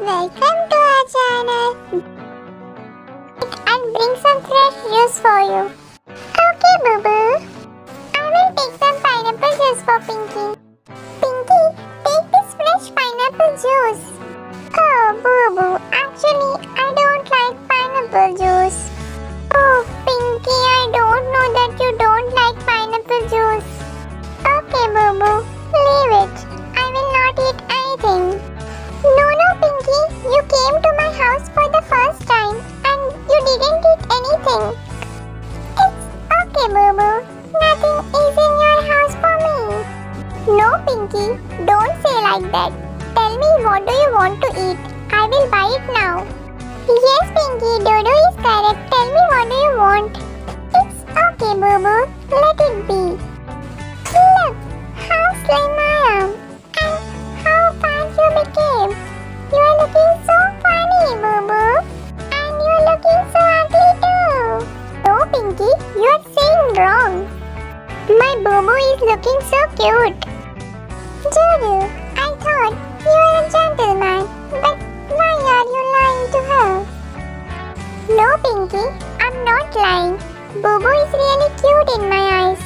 welcome to our channel. I'll bring some fresh juice for you. Okay, Bubu. I will take some pineapple juice for Pinky. Pinky, take this fresh pineapple juice. Eat anything. It's okay, Bubu. Nothing is in your house for me. No, Pinky, don't say like that. Tell me what do you want to eat? I will buy it now. Yes, Pinky, Dudu is correct. Tell me what do you want? It's okay, Bubu. Let it be. Is looking so cute. Juju, I thought you were a gentleman, but why are you lying to her? No, Pinky, I'm not lying. Bubu is really cute in my eyes.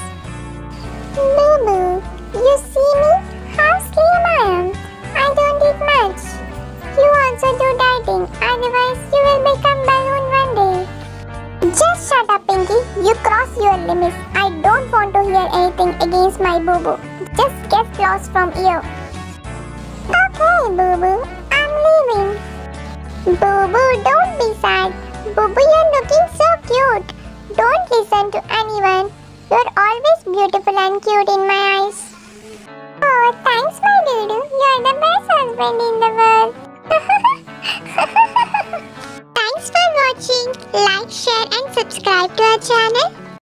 Boo Boo, you see me? How slim I am. I don't eat much. You also do dieting, otherwise you will become balloon one day. Just shut up, Pinky. You cross your limits. I don't want to hear anything against my Bubu. Just get lost from here. Okay, Bubu. I'm leaving. Bubu, don't be sad. Bubu, you're looking so cute. Don't listen to anyone. You're always beautiful and cute in my eyes. Oh, thanks, my Dudu. You're the best husband in the world. thanks for watching. Like, share, and subscribe to our channel.